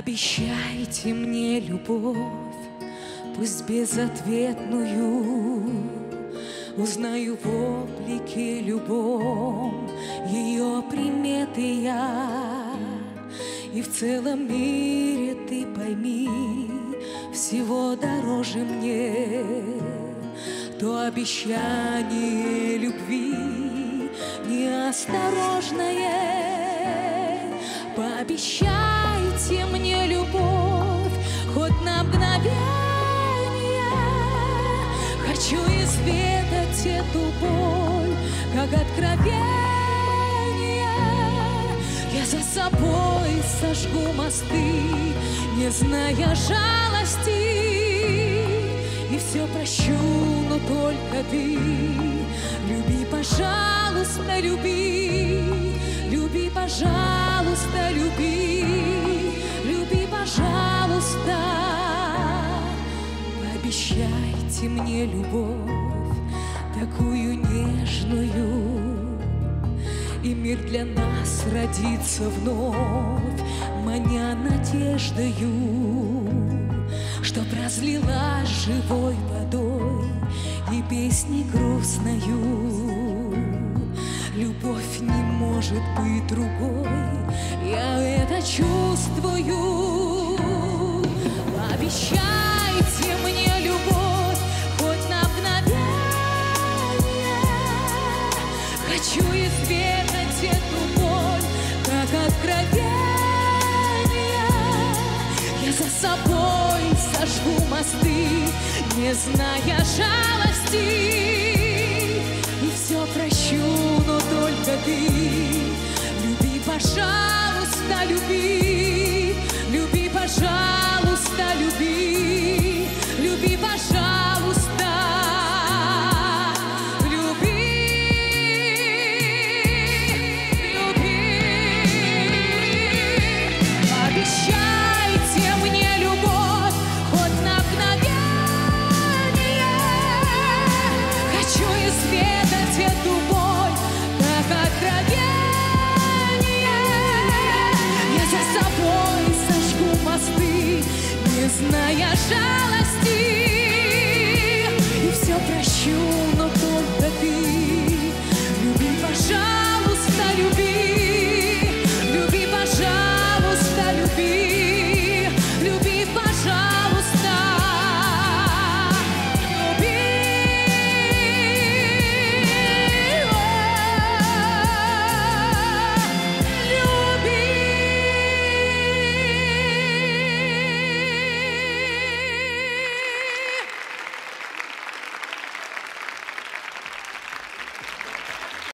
Пообещайте мне любовь, пусть безответную, Узнаю в облике любом ее приметы я, И в целом мире ты пойми, всего дороже мне То обещание любви неосторожное. Пообещайте мне любовь хоть на мгновение, Хочу изведать эту боль, как откровение. Я за собой сожгу мосты, не зная жалости. И все прощу, но только ты. Люби, пожалуйста, люби. Люби, пожалуйста, люби. Люби, пожалуйста. Пообещайте мне любовь Такую нежную для нас родится вновь. Маня надеждою Чтоб разлила живой водой И песни грустною. Любовь не может быть другой мосты Не зная жалости не зная жалости. И все прощу, но только ты. Люби, пожалуйста, люби. Люби, пожалуйста, люби.